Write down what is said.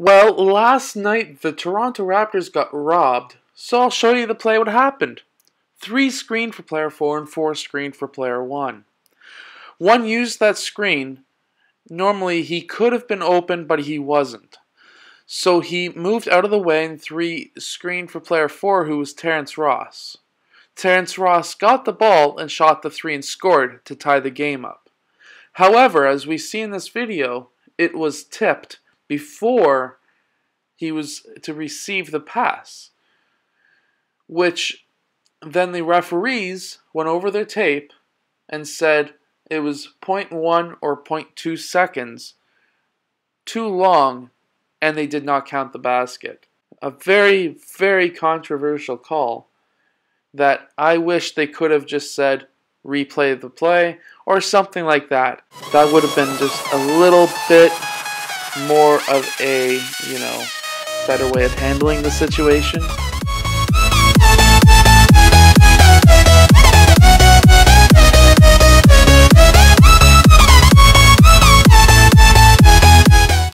Well, last night the Toronto Raptors got robbed, so I'll show you the play what happened. Three screen for player 4 and 4 screen for player 1. One used that screen. Normally he could have been open, but he wasn't. So he moved out of the way and 3 screen for player 4 who was Terrence Ross. Terrence Ross got the ball and shot the 3 and scored to tie the game up. However, as we see in this video, it was tipped before he was to receive the pass, which then the referees went over their tape and said it was 0.1 or 0.2 seconds too long and they did not count the basket. A very, very controversial call that I wish they could have just said replay the play or something like that. That would have been just a little bit more of a, you know, better way of handling the situation.